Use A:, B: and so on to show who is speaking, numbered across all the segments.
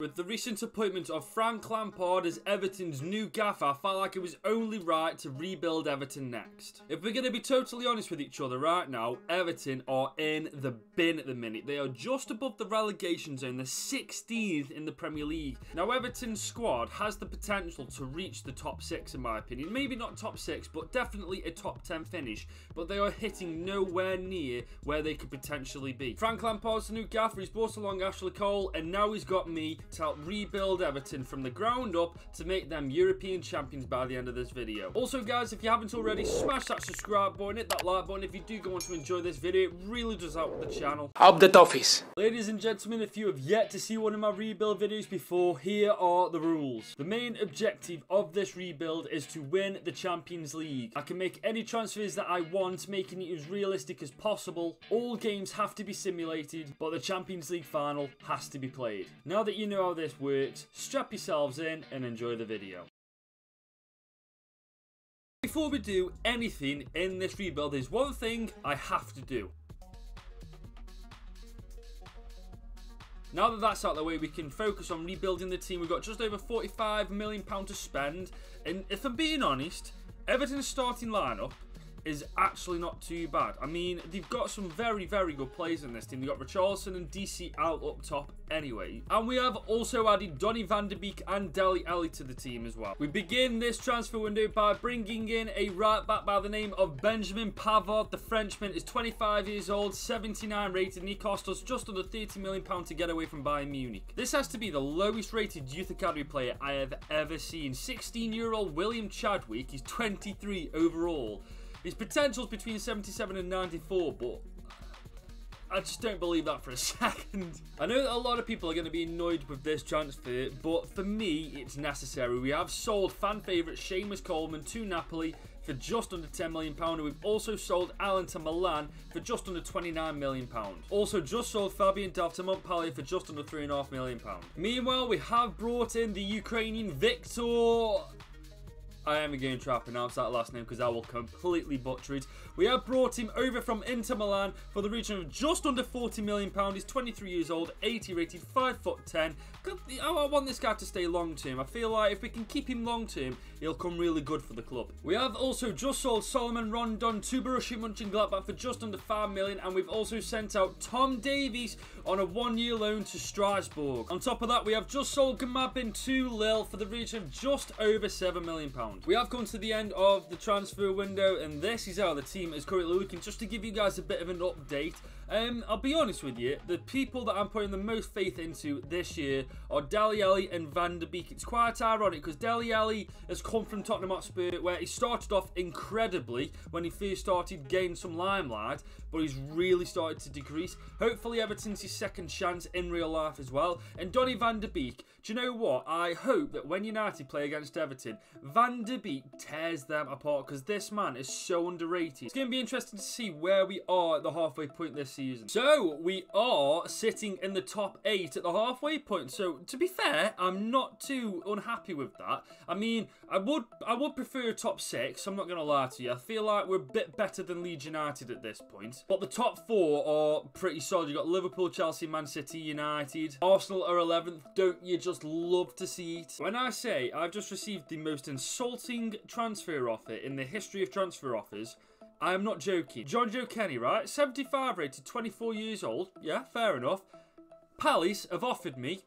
A: With the recent appointment of Frank Lampard as Everton's new gaffer, I felt like it was only right to rebuild Everton next. If we're going to be totally honest with each other right now, Everton are in the bin at the minute. They are just above the relegation zone, the 16th in the Premier League. Now, Everton's squad has the potential to reach the top six, in my opinion. Maybe not top six, but definitely a top 10 finish. But they are hitting nowhere near where they could potentially be. Frank Lampard's the new gaffer. He's brought along Ashley Cole, and now he's got me to help rebuild Everton from the ground up to make them European champions by the end of this video. Also, guys, if you haven't already, smash that subscribe button, hit that like button if you do go on to enjoy this video. It really does help the channel.
B: Up the toffees.
A: Ladies and gentlemen, if you have yet to see one of my rebuild videos before, here are the rules. The main objective of this rebuild is to win the Champions League. I can make any transfers that I want, making it as realistic as possible. All games have to be simulated, but the Champions League final has to be played. Now that you know how this works, strap yourselves in and enjoy the video. Before we do anything in this rebuild, there's one thing I have to do. Now that that's out of the way, we can focus on rebuilding the team. We've got just over £45 million to spend. And if I'm being honest, Everton's starting lineup is actually not too bad. I mean, they've got some very, very good players in this team. They've got Richarlison and DC out up top anyway. And we have also added Donny van de Beek and Dele Alli to the team as well. We begin this transfer window by bringing in a right back by the name of Benjamin Pavard. The Frenchman is 25 years old, 79 rated, and he cost us just under £30 million to get away from Bayern Munich. This has to be the lowest rated youth academy player I have ever seen. 16-year-old William Chadwick, he's 23 overall. His potential's between 77 and 94, but I just don't believe that for a second. I know that a lot of people are going to be annoyed with this transfer, but for me, it's necessary. We have sold fan favourite Seamus Coleman to Napoli for just under £10 million. And we've also sold Allan to Milan for just under £29 million. Also just sold Fabian Delph to Montpellier for just under £3.5 million. Meanwhile, we have brought in the Ukrainian Victor I am going to try to pronounce that last name because I will completely butcher it. We have brought him over from Inter Milan for the region of just under £40 million. He's 23 years old, 80 rated, 5 foot 10. I want this guy to stay long term. I feel like if we can keep him long term, he'll come really good for the club. We have also just sold Salomon Rondon to Borussia Mönchengladbach for just under £5 million. And we've also sent out Tom Davies on a one-year loan to Strasbourg. On top of that, we have just sold Gbamin to Lille for the region of just over £7 million. We have come to the end of the transfer window, and this is how the team is currently looking. Just to give you guys a bit of an update, um, I'll be honest with you, the people that I'm putting the most faith into this year are Dele Alli and Van der Beek. It's quite ironic because Dele Alli has come from Tottenham Hotspur where he started off incredibly when he first started gaining some limelight, but he's really started to decrease. Hopefully Everton's his second chance in real life as well. And Donny Van der Beek, do you know what? I hope that when United play against Everton, Van der Beek tears them apart because this man is so underrated. It's going to be interesting to see where we are at the halfway point this season. So we are sitting in the top eight at the halfway point. So to be fair, I'm not too unhappy with that. I mean, I would I would prefer a top six. I'm not going to lie to you. I feel like we're a bit better than Leeds United at this point. But the top four are pretty solid. You've got Liverpool, Chelsea, Man City, United. Arsenal are 11th. Don't you just love to see it? When I say I've just received the most insulting transfer offer in the history of transfer offers, I am not joking. Jonjoe Kenny, right? 75 rated, 24 years old. Yeah, fair enough. Palace have offered me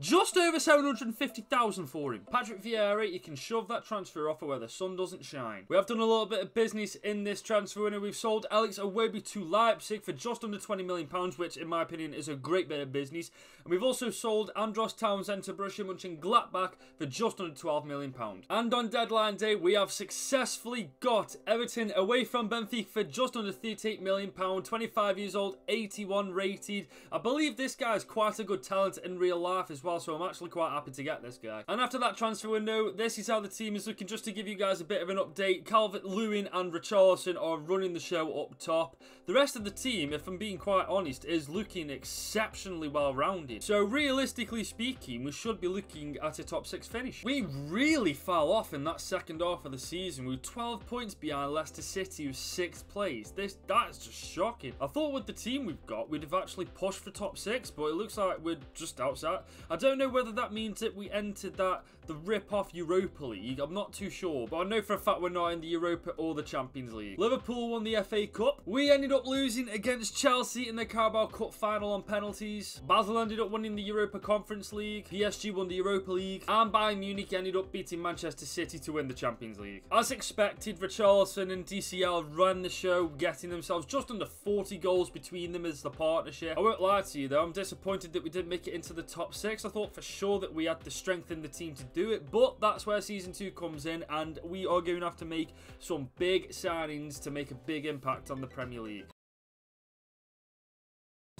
A: just over 750,000 for him. Patrick Vieira, you can shove that transfer offer where the sun doesn't shine. We have done a little bit of business in this transfer window. We've sold Alex Iwobi to Leipzig for just under £20 million, which in my opinion is a great bit of business. And we've also sold Andros Townsend to Borussia Mönchengladbach for just under £12 million. And on deadline day, we have successfully got Everton away from Benfica for just under £38 million, 25 years old, 81 rated. I believe this guy is quite a good talent in real life as well so I'm actually quite happy to get this guy. And after that transfer window, this is how the team is looking. Just to give you guys a bit of an update, Calvert-Lewin and Richarlison are running the show up top. The rest of the team, if I'm being quite honest, is looking exceptionally well-rounded. So realistically speaking, we should be looking at a top six finish. We really fell off in that second half of the season. We were 12 points behind Leicester City, who's sixth place. This That's just shocking. I thought with the team we've got, we'd have actually pushed for top six, but it looks like we're just outside. I don't know whether that means that we entered that the rip-off Europa League. I'm not too sure, but I know for a fact we're not in the Europa or the Champions League. Liverpool won the FA Cup. We ended up losing against Chelsea in the Carabao Cup final on penalties. Basel ended up winning the Europa Conference League. PSG won the Europa League. And Bayern Munich ended up beating Manchester City to win the Champions League. As expected, Richarlison and DCL ran the show, getting themselves just under 40 goals between them as the partnership. I won't lie to you though, I'm disappointed that we didn't make it into the top six. I thought for sure that we had the strength in the team to do it, but that's where season two comes in, and we are going to have to make some big signings to make a big impact on the Premier League.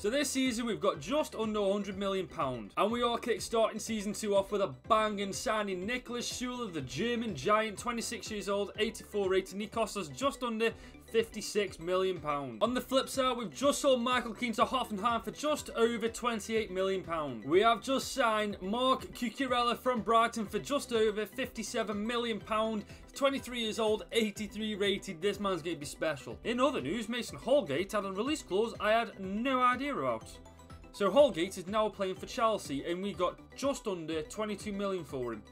A: So this season we've got just under 100 million pound and we are kick-starting season 2 off with a bang and signing Niklas Süle, the German giant, 26 years old, 84 rating. He cost us just under 56 million pounds. On the flip side, we've just sold Michael Keane to Hoffenheim for just over 28 million pounds. We have just signed Marc Cucurella from Brighton for just over 57 million pound. 23 years old, 83 rated. This man's going to be special. In other news, Mason Holgate had a release clause I had no idea about. So Holgate is now playing for Chelsea and we got just under 22 million for him.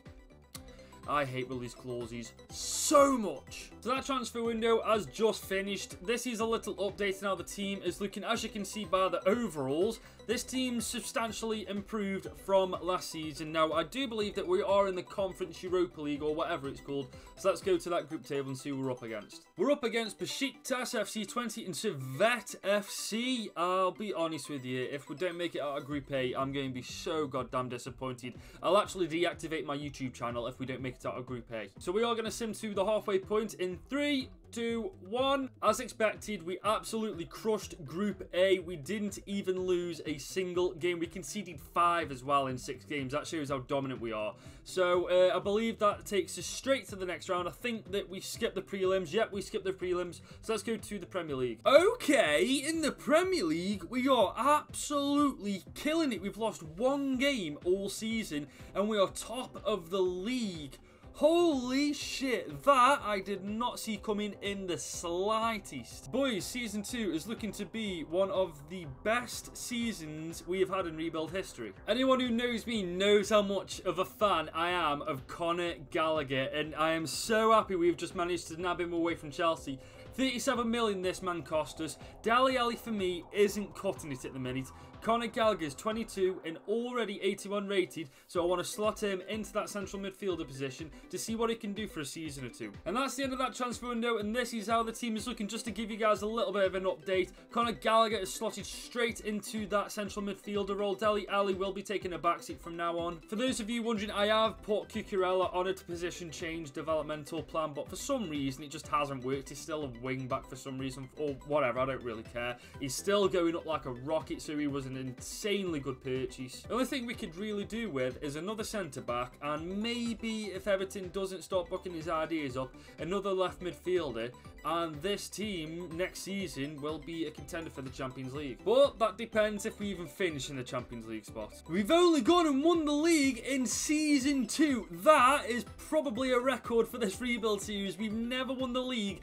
A: I hate release clauses so much. So that transfer window has just finished. This is a little update on how the team is looking. As you can see by the overalls, this team substantially improved from last season. Now, I do believe that we are in the Conference Europa League or whatever it's called. So let's go to that group table and see who we're up against. We're up against Besiktas FC Twente and Servette FC. I'll be honest with you, if we don't make it out of Group A, I'm going to be so goddamn disappointed. I'll actually deactivate my YouTube channel if we don't make it out of Group A. So we are going to sim to the halfway point in three, two, one. As expected, we absolutely crushed Group A. We didn't even lose a single game. We conceded five as well in six games. That shows how dominant we are. So uh, I believe that takes us straight to the next round. I think that we skipped the prelims. Yep, we skipped the prelims. So let's go to the Premier League. Okay, in the Premier League, we are absolutely killing it. We've lost one game all season, and we are top of the league. Holy shit, that I did not see coming in the slightest. Boys, Season 2 is looking to be one of the best seasons we have had in Rebuild history. Anyone who knows me knows how much of a fan I am of Conor Gallagher, and I am so happy we've just managed to nab him away from Chelsea. 37 million this man cost us. Dele Alli for me isn't cutting it at the minute. Conor Gallagher's 22 and already 81 rated, so I want to slot him into that central midfielder position to see what he can do for a season or two. And that's the end of that transfer window, and this is how the team is looking. Just to give you guys a little bit of an update, Conor Gallagher is slotted straight into that central midfielder role. Dele Alli will be taking a backseat from now on. For those of you wondering, I have put Cucurella on a position change developmental plan, but for some reason it just hasn't worked. He's still a wing back for some reason, or whatever, I don't really care. He's still going up like a rocket, so he was an insanely good purchase. The only thing we could really do with is another centre-back, and maybe if Everton doesn't stop booking his ideas up, another left midfielder, and this team next season will be a contender for the Champions League. But that depends if we even finish in the Champions League spot. We've only gone and won the league in season two. That is probably a record for this rebuild series. We've never won the league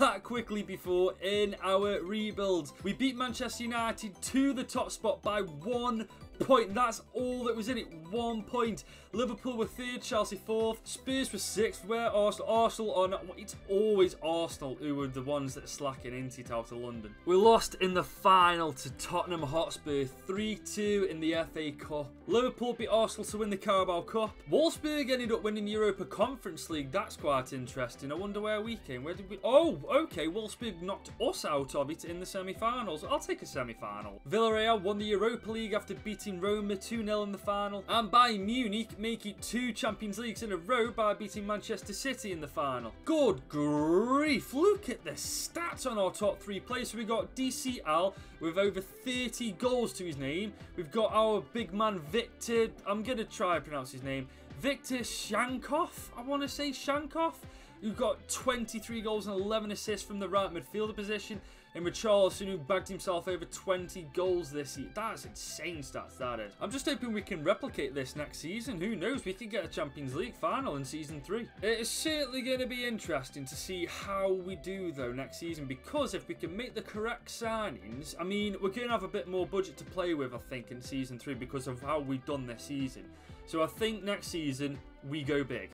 A: that quickly before in our rebuild. We beat Manchester United to the top spot by one point. That's all that was in it. One point. Liverpool were third, Chelsea fourth, Spurs were sixth. Where Arsenal? Arsenal on. It's always Arsenal who were the ones that are slacking into out of London. We lost in the final to Tottenham Hotspur 3-2 in the FA Cup. Liverpool beat Arsenal to win the Carabao Cup. Wolfsburg ended up winning the Europa Conference League. That's quite interesting. I wonder where we came. Where did we? Oh, okay. Wolfsburg knocked us out of it in the semi-finals. I'll take a semi-final. Villarreal won the Europa League after beating Roma 2-0 in the final. And Bayern Munich make it two Champions Leagues in a row by beating Manchester City in the final. Good grief. Look at the stats on our top three players. So we got DCL with over 30 goals to his name. We've got our big man Victor. I'm going to try and pronounce his name. Victor Shankov. I want to say Shankov You've got 23 goals and 11 assists from the right midfielder position. And Richarlison, who bagged himself over 20 goals this year. That's insane stats, that is. I'm just hoping we can replicate this next season. Who knows? We could get a Champions League final in Season 3. It is certainly going to be interesting to see how we do, though, next season. Because if we can make the correct signings, I mean, we're going to have a bit more budget to play with, I think, in Season 3 because of how we've done this season. So I think next season, we go big.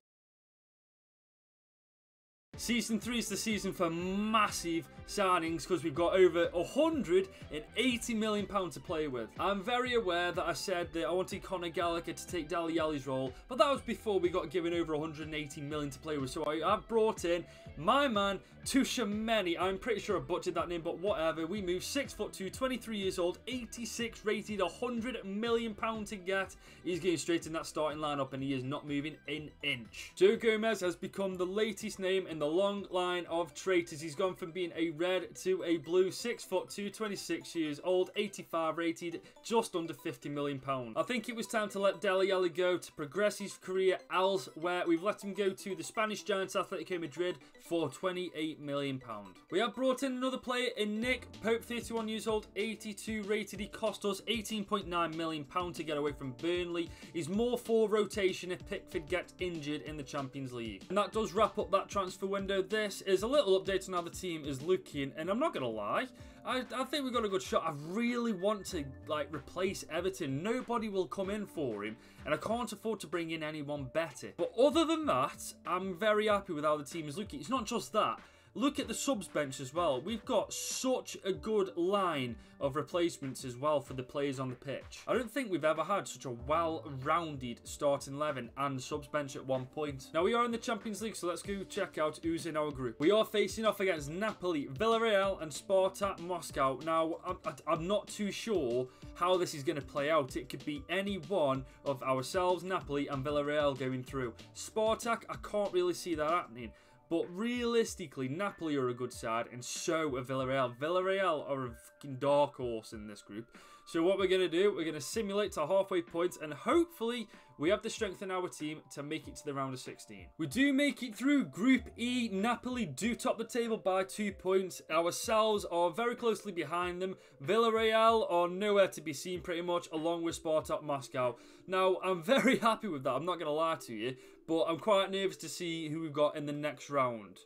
A: Season 3 is the season for massive signings because we've got over 180 million pounds to play with. I'm very aware that I said that I wanted Conor Gallagher to take Alli's role, but that was before we got given over 180 million to play with. So I have brought in my man Tchouameni. I'm pretty sure I butchered that name, but whatever. We move 6 foot 2, 23 years old, 86 rated, 100 million pound to get. He's getting straight in that starting lineup and he is not moving an inch. Joe Gomez has become the latest name in the long line of traitors. He's gone from being a red to a blue, 6 foot 2, 26 years old, 85 rated, just under 50 million pound. I think it was time to let Dele Alli go to progress his career elsewhere. We've let him go to the Spanish Giants Atletico Madrid for 28 million pound. We have brought in another player in Nick Pope, 31 years old, 82 rated. He cost us 18.9 million pound to get away from Burnley. He's more for rotation if Pickford gets injured in the Champions League. And that does wrap up that transfer window. This is a little update on how the team is looking, and I'm not going to lie, I, I think we've got a good shot. I really want to like replace Everton. Nobody will come in for him, and I can't afford to bring in anyone better. But other than that, I'm very happy with how the team is looking. It's not just that. Look at the subs bench as well. We've got such a good line of replacements as well for the players on the pitch. I don't think we've ever had such a well-rounded starting 11 and subs bench at one point. Now, we are in the Champions League, so let's go check out who's in our group. We are facing off against Napoli, Villarreal and Spartak Moscow. Now, I'm, I'm not too sure how this is going to play out. It could be any one of ourselves, Napoli and Villarreal going through. Spartak, I can't really see that happening. But realistically, Napoli are a good side, and so are Villarreal. Villarreal are a fucking dark horse in this group. So what we're going to do, we're going to simulate to halfway points, point, and hopefully we have the strength in our team to make it to the round of 16. We do make it through Group E. Napoli do top the table by two points. Ourselves are very closely behind them. Villarreal are nowhere to be seen pretty much, along with Spartak Moscow. Now, I'm very happy with that, I'm not going to lie to you, but I'm quite nervous to see who we've got in the next round.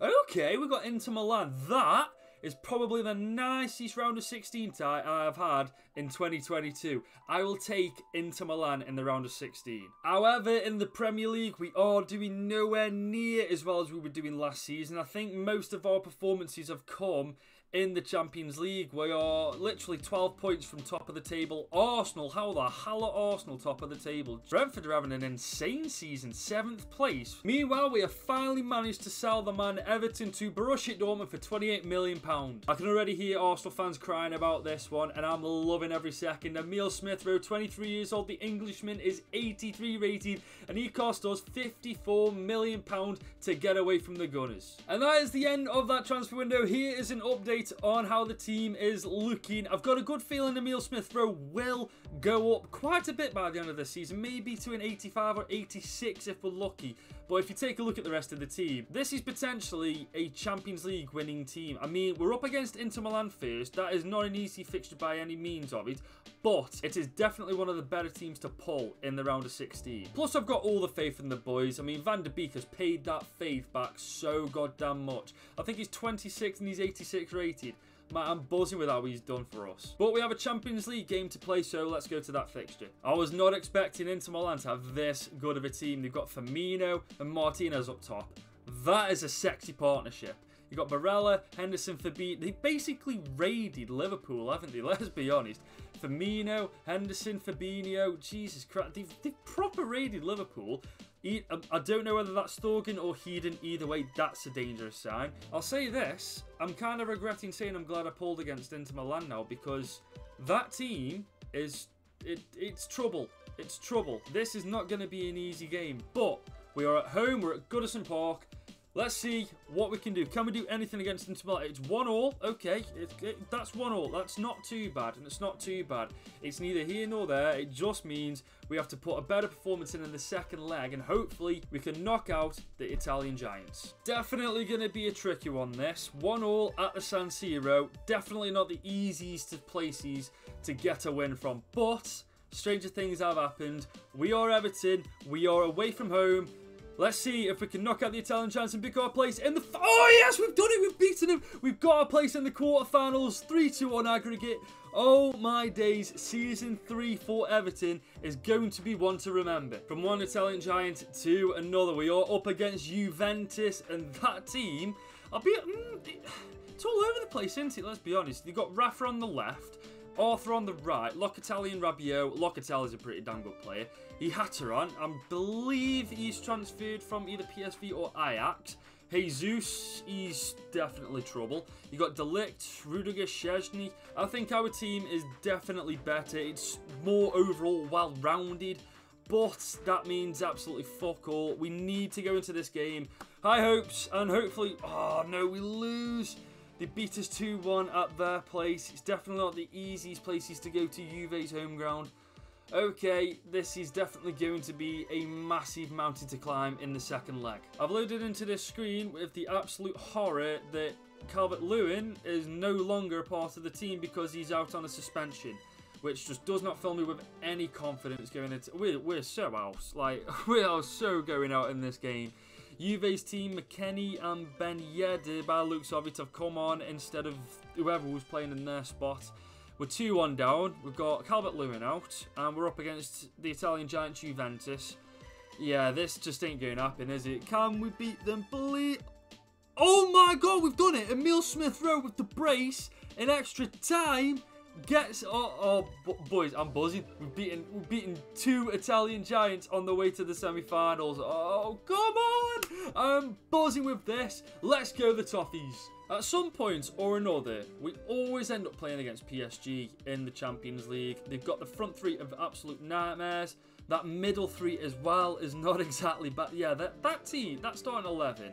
A: Okay, we've got Inter Milan. That is probably the nicest round of 16 tie I've had in 2022. I will take Inter Milan in the round of 16. However, in the Premier League, we are doing nowhere near as well as we were doing last season. I think most of our performances have come in the Champions League. We are literally 12 points from top of the table. Arsenal, how the hell are Arsenal top of the table? Brentford are having an insane season, 7th place. Meanwhile, we have finally managed to sell the man Everton to Borussia Dortmund for 28 million pounds. I can already hear Arsenal fans crying about this one, and I'm loving every second. Emil Smith Rowe, 23 years old, the Englishman is 83 rated, and he cost us 54 million pounds to get away from the Gunners. And that is the end of that transfer window. Here is an update update on how the team is looking. I've got a good feeling Emil Smith Rowe will go up quite a bit by the end of the season, maybe to an 85 or 86 if we're lucky. But if you take a look at the rest of the team, this is potentially a Champions League winning team. I mean, we're up against Inter Milan first. That is not an easy fixture by any means of it, but it is definitely one of the better teams to pull in the round of 16. Plus, I've got all the faith in the boys. I mean, Van der Beek has paid that faith back so goddamn much. I think he's 26 and he's 86 rated. Man, I'm buzzing with how he's done for us. But we have a Champions League game to play, so let's go to that fixture. I was not expecting Inter Milan to have this good of a team. They've got Firmino and Martinez up top. That is a sexy partnership. You've got Barella, Henderson, Fabinho. They basically raided Liverpool, haven't they? Let's be honest. Firmino, Henderson, Fabinho. Jesus Christ. They've, they've proper raided Liverpool. Um, I don't know whether that's Thorgan or Eden. Either way, that's a dangerous sign. I'll say this. I'm kind of regretting saying I'm glad I pulled against Inter Milan now because that team is... It, it's trouble. It's trouble. This is not going to be an easy game. But we are at home. We're at Goodison Park. Let's see what we can do. Can we do anything against Inter Milan? It's one all. Okay, it, it, that's one all. That's not too bad, and it's not too bad. It's neither here nor there. It just means we have to put a better performance in in the second leg, and hopefully we can knock out the Italian Giants. Definitely going to be a tricky one, this. One all at the San Siro. Definitely not the easiest of places to get a win from, but stranger things have happened. We are Everton. We are away from home. Let's see if we can knock out the Italian Giants and pick our place in the... Oh, yes, we've done it. We've beaten them. We've got our place in the quarterfinals. 3-2 on aggregate. Oh, my days. Season 3 for Everton is going to be one to remember. From one Italian Giant to another. We are up against Juventus and that team... I'll be... Mm, it's all over the place, isn't it? Let's be honest. You've got Rafa on the left. Arthur on the right, Locatelli and Rabiot. Locatelli's a pretty damn good player. He Hatteran, I believe he's transferred from either PSV or Ajax. Jesus, he's definitely trouble. You got De Ligt, Rudiger, Szczesny. I think our team is definitely better. It's more overall well-rounded, but that means absolutely fuck all. We need to go into this game. High hopes, and hopefully... Oh, no, we lose. They beat us 2-1 at their place. It's definitely not the easiest places to go to Juve's home ground. Okay, this is definitely going to be a massive mountain to climb in the second leg. I've loaded into this screen with the absolute horror that Calvert-Lewin is no longer a part of the team because he's out on a suspension which just does not fill me with any confidence going into. We're, we're so out. Like, we are so going out in this game. Juve's team, McKennie and Ben Yedder, by looks of it, have come on instead of whoever was playing in their spot. We're 2-1 down. We've got Calvert-Lewin out. And we're up against the Italian giant Juventus. Yeah, this just ain't going to happen, is it? Can we beat them, please? Oh my god, we've done it! Emil Smith Rowe with the brace in extra time gets oh, oh boys i'm buzzing we've beaten we've beaten two italian giants on the way to the semi-finals. Oh come on! I'm buzzing with this. Let's go the toffees. At some point or another we always end up playing against psg in the champions league. They've got the front three of absolute nightmares. That middle three as well is not exactly bad. Yeah that, that team that starting 11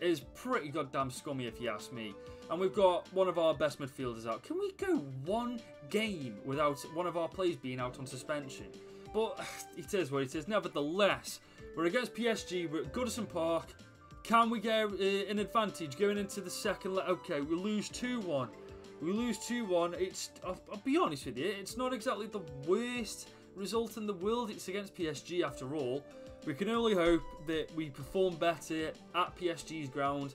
A: is pretty goddamn scummy if you ask me and we've got one of our best midfielders out. Can we go one game without one of our players being out on suspension? But it is what it is. Nevertheless, we're against PSG. We're at Goodison Park. Can we get uh, an advantage going into the second leg? Okay, we lose 2-1. We lose 2-1. It's, I'll, I'll be honest with you, it's not exactly the worst result in the world. It's against PSG after all. We can only hope that we perform better at PSG's ground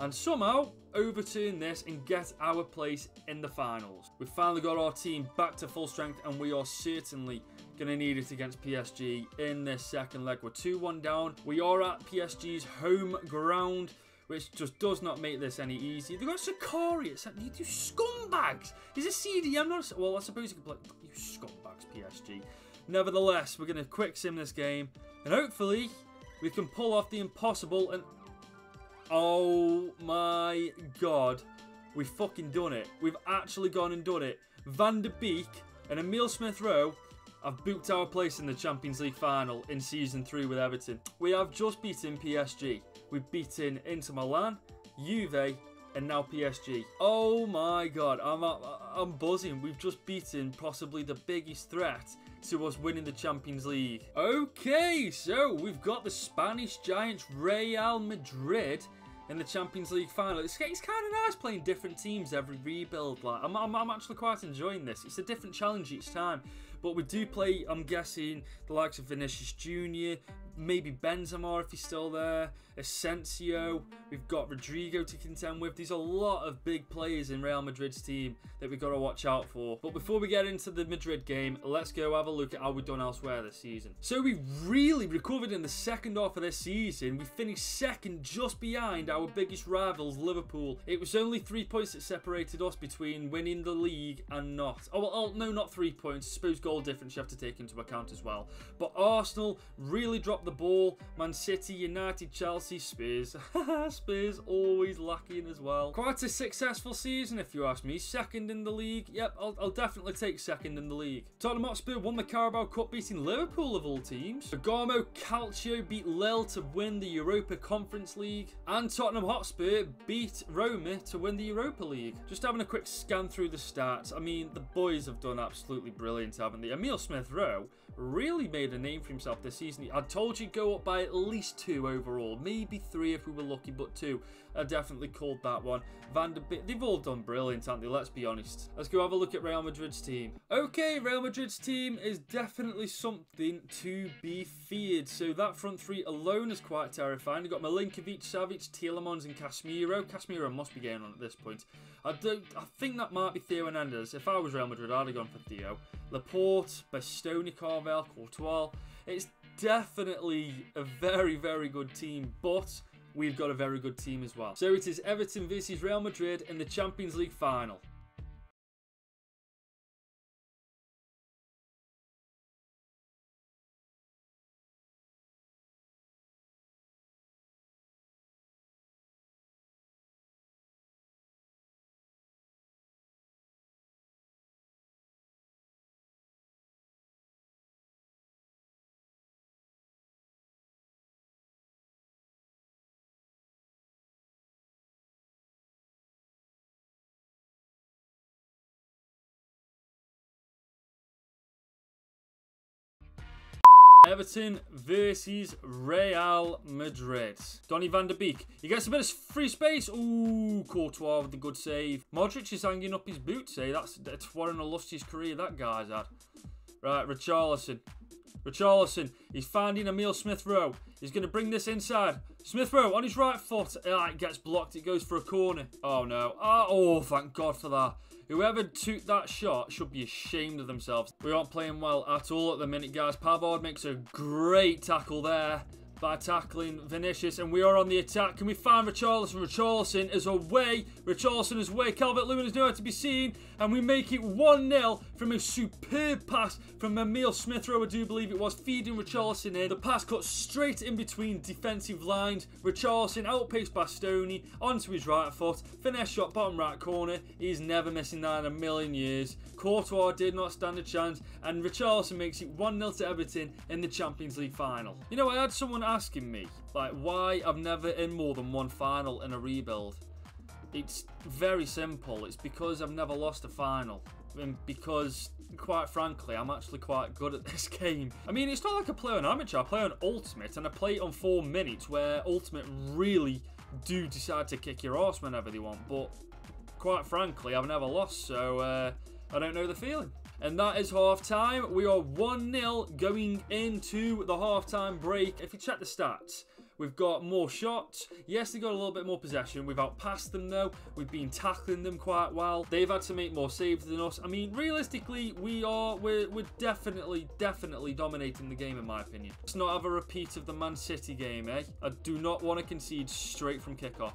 A: and somehow overturn this and get our place in the finals. We've finally got our team back to full strength and we are certainly going to need it against PSG in this second leg. We're 2-1 down. We are at PSG's home ground which just does not make this any easier. They've got Sakari. It's you do scumbags. He's a CDM, not a, well, I suppose you could play. You scumbags, PSG. Nevertheless, we're going to quick sim this game, and hopefully we can pull off the impossible and Oh my god. We've fucking done it. We've actually gone and done it. Van der Beek and Emil Smith Rowe have booked our place in the Champions League final in Season 3 with Everton. We have just beaten PSG. We've beaten Inter Milan, Juve, and now PSG. Oh my god, I'm, I'm buzzing. We've just beaten possibly the biggest threat to us winning the Champions League. Okay, so we've got the Spanish Giants Real Madrid in the Champions League final. It's, it's kind of nice playing different teams every rebuild. Like I'm, I'm, I'm actually quite enjoying this. It's a different challenge each time. But we do play, I'm guessing, the likes of Vinicius Jr., maybe Benzema if he's still there, Asensio, we've got Rodrygo to contend with. There's a lot of big players in Real Madrid's team that we've got to watch out for. But before we get into the Madrid game, let's go have a look at how we've done elsewhere this season. So we really recovered in the second half of this season. We finished second just behind our biggest rivals, Liverpool. It was only three points that separated us between winning the league and not. Oh, well, oh no, not three points. I suppose goal difference you have to take into account as well. But Arsenal really dropped the ball. Man City, United, Chelsea, Spurs. Spurs always lacking as well. Quite a successful season if you ask me. Second in the league. Yep, I'll, I'll definitely take second in the league. Tottenham Hotspur won the Carabao Cup beating Liverpool of all teams. Bergamo Calcio beat Lille to win the Europa Conference League. And Tottenham Hotspur beat Roma to win the Europa League. Just having a quick scan through the stats. I mean, the boys have done absolutely brilliant, haven't they? Emil Smith Rowe really made a name for himself this season. I told go up by at least two overall, maybe three if we were lucky, but two. I definitely called that one. Van der Beek, they've all done brilliant, haven't they? Let's be honest. Let's go have a look at Real Madrid's team. Okay, Real Madrid's team is definitely something to be feared. So that front three alone is quite terrifying. You've got Milinkovic, Savic, Tielemans and Casemiro. Casemiro must be going on at this point. I do I think that might be Theo Hernandez. If I was Real Madrid, I'd have gone for Theo. Laporte, Bastoni, Carvel, Courtois. It's definitely a very, very good team, but we've got a very good team as well. So it is Everton versus Real Madrid in the Champions League final. Everton versus Real Madrid. Donny van der Beek. He gets a bit of free space. Ooh, Courtois with the good save. Modric is hanging up his boots, eh? That's, that's what an illustrious career that guy's had. Right, Richarlison. Richarlison. He's finding Emil Smith Rowe. He's going to bring this inside. Smith Rowe on his right foot. Ah, it gets blocked. It goes for a corner. Oh, no. Ah, oh, thank God for that. Whoever took that shot should be ashamed of themselves. We aren't playing well at all at the minute, guys. Pavard makes a great tackle there by tackling Vinicius, and we are on the attack. Can we find Richarlison? Richarlison is away. Richarlison is away. Calvert-Lewin is nowhere to be seen, and we make it 1-0 from a superb pass from Emil Smith Rowe, I do believe it was, feeding Richarlison in. The pass cut straight in between defensive lines. Richarlison outpaced Bastoni onto his right foot. Finesse shot bottom right corner. He's never missing that in a million years. Courtois did not stand a chance, and Richarlison makes it 1-0 to Everton in the Champions League final. You know, I had someone asking me, like, why I've never in more than one final in a rebuild. It's very simple. It's because I've never lost a final. And because, quite frankly, I'm actually quite good at this game. I mean, it's not like I play on amateur. I play on ultimate, and I play it on four minutes, where ultimate really do decide to kick your ass whenever they want. But quite frankly, I've never lost, so uh, I don't know the feeling. And that is half time. We are 1 0 going into the half time break. If you check the stats, we've got more shots. Yes, they got a little bit more possession. We've outpassed them though. We've been tackling them quite well. They've had to make more saves than us. I mean, realistically, we are we're, we're definitely, definitely dominating the game in my opinion. Let's not have a repeat of the Man City game, eh? I do not want to concede straight from kickoff.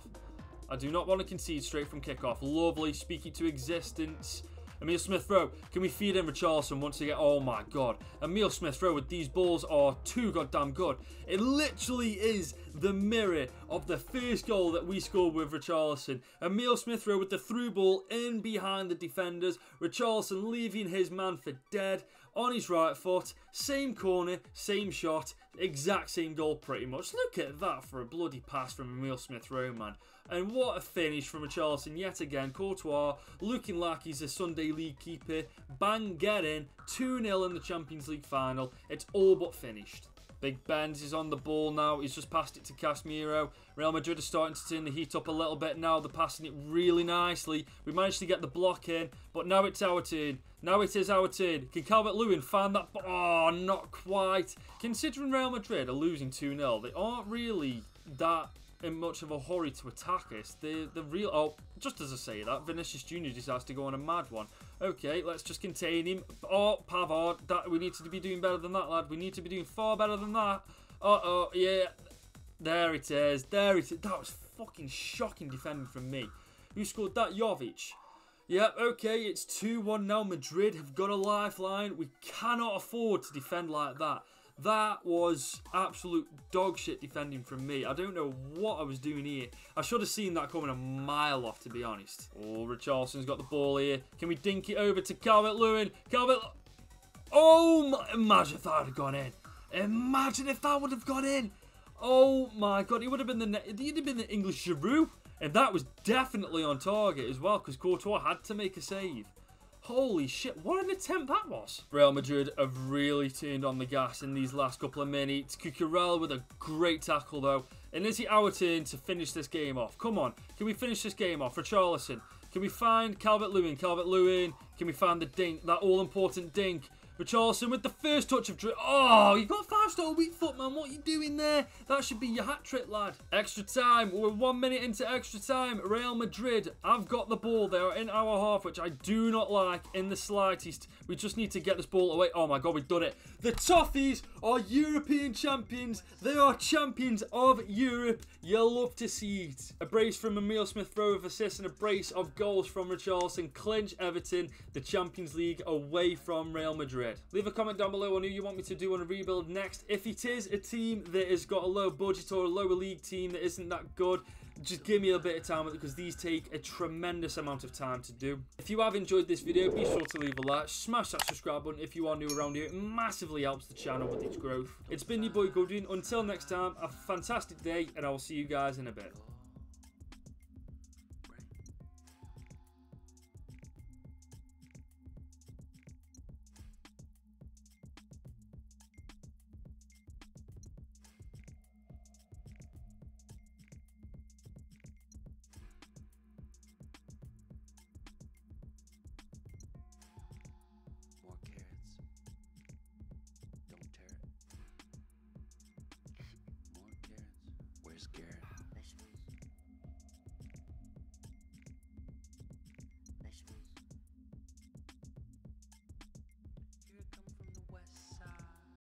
A: I do not want to concede straight from kickoff. Lovely, speaking to existence. Emil Smith Rowe, can we feed in Richarlison once again? Oh my god. Emil Smith Rowe with these balls are too goddamn good. It literally is the mirror of the first goal that we scored with Richarlison. Emil Smith Rowe with the through ball in behind the defenders. Richarlison leaving his man for dead on his right foot. Same corner, same shot, exact same goal pretty much. Look at that for a bloody pass from Emil Smith Rowe, man. And what a finish from Richarlison yet again. Courtois looking like he's a Sunday League keeper. Bang, get in. 2-0 in the Champions League final. It's all but finished. Big Benz is on the ball now. He's just passed it to Casemiro. Real Madrid are starting to turn the heat up a little bit now. They're passing it really nicely. We managed to get the block in, but now it's our turn. Now it is our turn. Can Calvert-Lewin find that? Oh, not quite. Considering Real Madrid are losing 2-0, they aren't really that in much of a hurry to attack us. The the real oh, just as I say that, Vinicius Junior decides to go on a mad one. Okay, let's just contain him. Oh, Pavard, that we need to be doing better than that, lad. We need to be doing far better than that. Uh oh, yeah. There it is. There it is. That was fucking shocking defending from me. Who scored that? Jovic. Yep, okay, it's 2 1 now. Madrid have got a lifeline. We cannot afford to defend like that. That was absolute dog shit defending from me. I don't know what I was doing here. I should have seen that coming a mile off, to be honest. Oh, Richarlison's got the ball here. Can we dink it over to Calvert-Lewin? Calvert... Oh, my... imagine if that had gone in. Imagine if that would have gone in. Oh, my God. He would have been the... He'd have been the English Giroud. And that was definitely on target as well, because Courtois had to make a save. Holy shit, what an attempt that was. Real Madrid have really turned on the gas in these last couple of minutes. Cucurella with a great tackle though. And is it our turn to finish this game off? Come on, can we finish this game off? Richarlison, can we find Calvert-Lewin? Calvert-Lewin, can we find the dink, that all-important dink? Richarlison with the first touch of... Oh, you got five weak foot, man. What are you doing there? That should be your hat trick, lad. Extra time. We're one minute into extra time. Real Madrid I've got the ball. They are in our half, which I do not like in the slightest. We just need to get this ball away. Oh, my God, we've done it. The Toffees are European champions. They are champions of Europe. You'll love to see it. A brace from Emil Smith-Rowe of assists and a brace of goals from Richarlison. Clinch Everton, the Champions League away from Real Madrid. Leave a comment down below on who you want me to do on a rebuild next. If it is a team that has got a low budget or a lower league team that isn't that good, just give me a bit of time with it because these take a tremendous amount of time to do. If you have enjoyed this video, be sure to leave a like, smash that subscribe button if you are new around here. It massively helps the channel with its growth. It's been your boy Goodwin. Until next time, have a fantastic day and I will see you guys in a bit.